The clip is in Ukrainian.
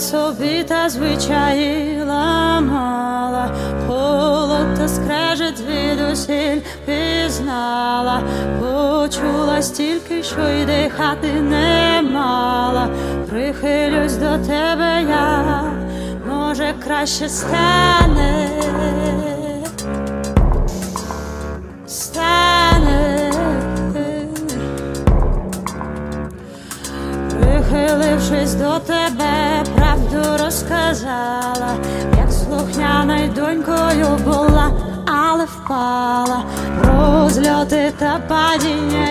собі та звичаї ламала, холод та скрежет звідусіль пізнала, почула стільки, що й дихати не мала, прихилюсь до тебе я, може краще. Стане, прихилившись до тебе, правду розказала, як слухняною донькою була, але впала, розльоти та падіння,